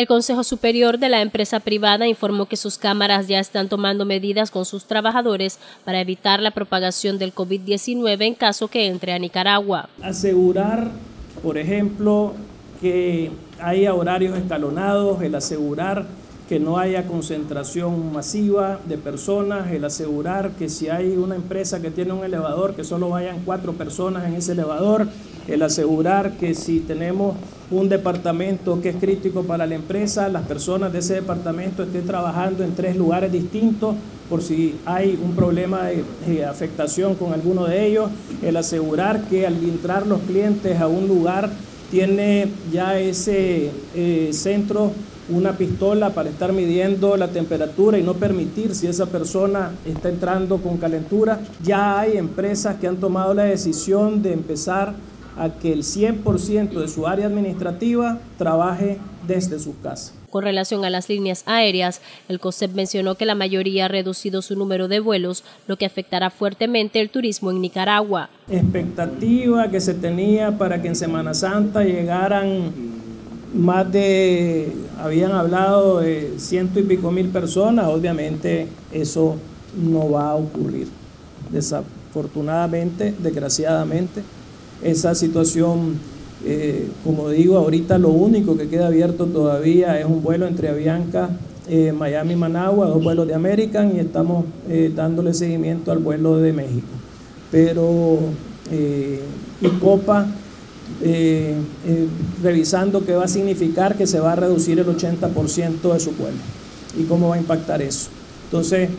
El Consejo Superior de la empresa privada informó que sus cámaras ya están tomando medidas con sus trabajadores para evitar la propagación del COVID-19 en caso que entre a Nicaragua. Asegurar, por ejemplo, que haya horarios escalonados, el asegurar que no haya concentración masiva de personas, el asegurar que si hay una empresa que tiene un elevador, que solo vayan cuatro personas en ese elevador, el asegurar que si tenemos un departamento que es crítico para la empresa, las personas de ese departamento estén trabajando en tres lugares distintos por si hay un problema de, afectación con alguno de ellos, el asegurar que al entrar los clientes a un lugar tiene ya ese eh, centro una pistola para estar midiendo la temperatura y no permitir si esa persona está entrando con calentura. Ya hay empresas que han tomado la decisión de empezar a que el 100% de su área administrativa trabaje desde su casa. Con relación a las líneas aéreas, el COSEP mencionó que la mayoría ha reducido su número de vuelos, lo que afectará fuertemente el turismo en Nicaragua. Expectativa que se tenía para que en Semana Santa llegaran más de, habían hablado de ciento y pico mil personas, obviamente eso no va a ocurrir. Desafortunadamente, desgraciadamente, esa situación, eh, como digo, ahorita lo único que queda abierto todavía es un vuelo entre Avianca, eh, Miami, Managua, dos vuelos de American y estamos eh, dándole seguimiento al vuelo de México. Pero y Copa eh, revisando qué va a significar que se va a reducir el 80% de su vuelo y cómo va a impactar eso. Entonces,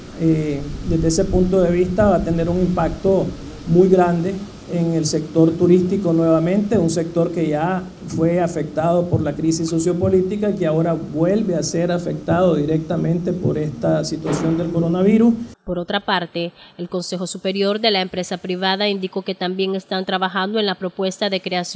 desde ese punto de vista va a tener un impacto muy grande en el sector turístico nuevamente, un sector que ya fue afectado por la crisis sociopolítica y que ahora vuelve a ser afectado directamente por esta situación del coronavirus. Por otra parte, el Consejo Superior de la empresa privada indicó que también están trabajando en la propuesta de creación